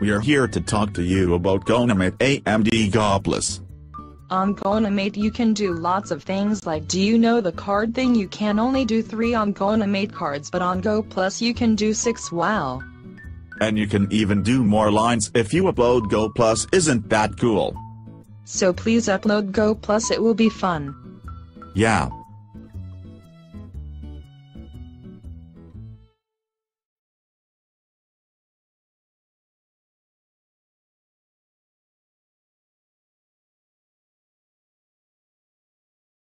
We are here to talk to you about GoAnimate AMD Go On GoAnimate you can do lots of things like do you know the card thing you can only do 3 on GoAnimate cards but on Go Plus you can do 6 wow. And you can even do more lines if you upload Go Plus isn't that cool? So please upload Go Plus it will be fun. Yeah,